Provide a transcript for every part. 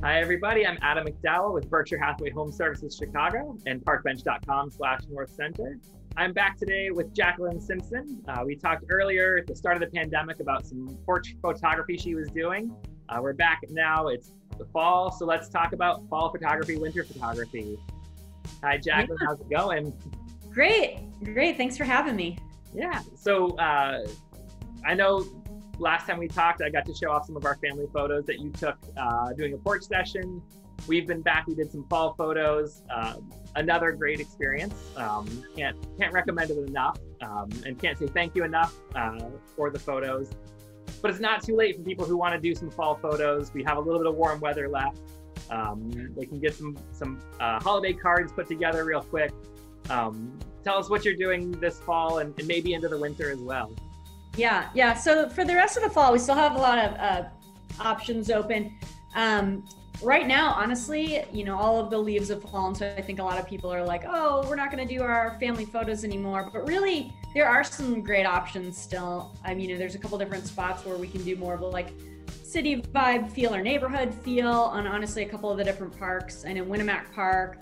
Hi, everybody. I'm Adam McDowell with Berkshire Hathaway Home Services Chicago and parkbench.com slash North Center. I'm back today with Jaclyn Simpson. Uh, we talked earlier at the start of the pandemic about some porch photography she was doing. Uh, we're back now. It's the fall, so let's talk about fall photography, winter photography. Hi, Jaclyn. Yeah. How's it going? Great. Great. Thanks for having me. Yeah. So uh, I know last time we talked, I got to show off some of our family photos that you took uh, doing a porch session. We've been back. We did some fall photos. Um, another great experience. Um, can't can't recommend it enough, um, and can't say thank you enough uh, for the photos. But it's not too late for people who want to do some fall photos. We have a little bit of warm weather left. Um, they can get some some uh, holiday cards put together real quick. Um, tell us what you're doing this fall and, and, maybe into the winter as well. Yeah, yeah. So for the rest of the fall, we still have a lot of uh, options open. Um, right now, honestly, you know, all of the leaves have fallen. So I think a lot of people are like, oh, we're not going to do our family photos anymore. But really, there are some great options still. I mean, you know, there's a couple different spots where we can do more of a like city vibe feel or neighborhood feel on honestly a couple of the different parks. I know Winnemac Park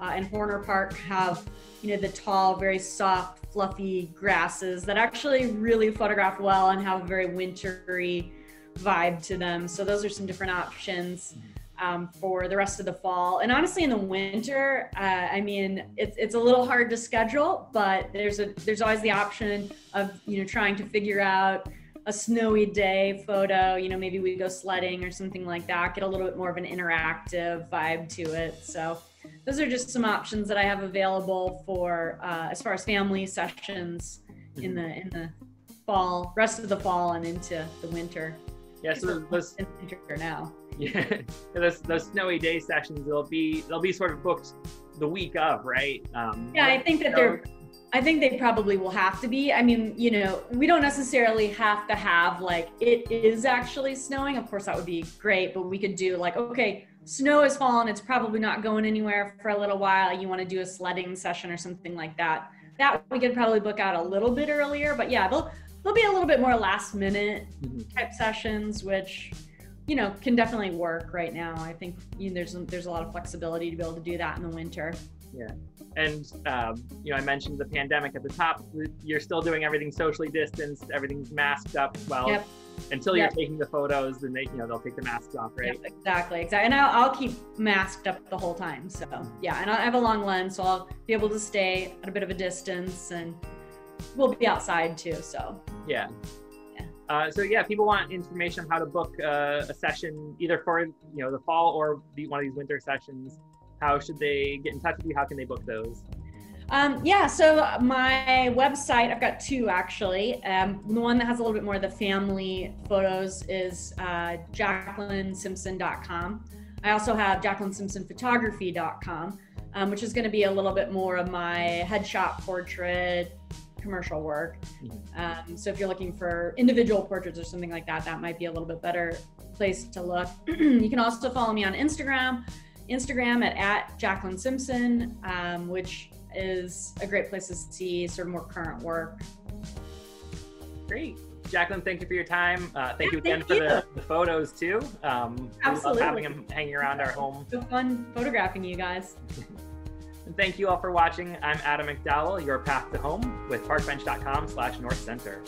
uh, and Horner Park have, you know, the tall, very soft, fluffy grasses that actually really photograph well and have a very wintry vibe to them. So those are some different options um, for the rest of the fall. And honestly, in the winter, uh, I mean, it's it's a little hard to schedule, but there's a there's always the option of you know trying to figure out a snowy day photo. You know, maybe we go sledding or something like that. Get a little bit more of an interactive vibe to it. So those are just some options that I have available for uh, as far as family sessions in the in the fall, rest of the fall, and into the winter. Yeah, so those winter now. Yeah, those those snowy day sessions they'll be they'll be sort of booked the week of, right? Um, yeah, I think that they're. I think they probably will have to be. I mean, you know, we don't necessarily have to have like it is actually snowing. Of course, that would be great, but we could do like, okay, snow has fallen. It's probably not going anywhere for a little while. You want to do a sledding session or something like that. That we could probably book out a little bit earlier. But yeah, they'll they'll be a little bit more last minute mm-hmm. type sessions, which you know can definitely work right now. I think you know, there's there's a lot of flexibility to be able to do that in the winter. Yeah, and um, you know I mentioned the pandemic at the top. You're still doing everything socially distanced. Everything's masked up. Well. Yep until you're taking the photos and they you know they'll take the masks off right yep, exactly exactly and I'll, I'll, keep masked up the whole time so yeah and i have a long lens so i'll be able to stay at a bit of a distance and we'll be outside too so yeah uh, so yeah, people want information on how to book uh, a session either for you know the fall or the, one of these winter sessions. How should they get in touch with you? How can they book those? Um, yeah, so my website, I've got two actually. Um, the one that has a little bit more of the family photos is uh, jaclynsimpson.com. I also have jaclynsimpsonphotography.com, um, which is going to be a little bit more of my headshot portrait, commercial work. Mm-hmm. Um, so if you're looking for individual portraits or something like that, that might be a little bit better place to look. you can also follow me on Instagram, Instagram at, at Jaclyn Simpson, um, which is a great place to see sort of more current work. Great. Jaclyn, thank you for your time. Uh, thank yeah, you again thank for you. The, the, photos too. Um, Absolutely. having them hanging around our home. So fun photographing you guys. And thank you all for watching. I'm Adam McDowell, your path to home with parkbench.com slash north center.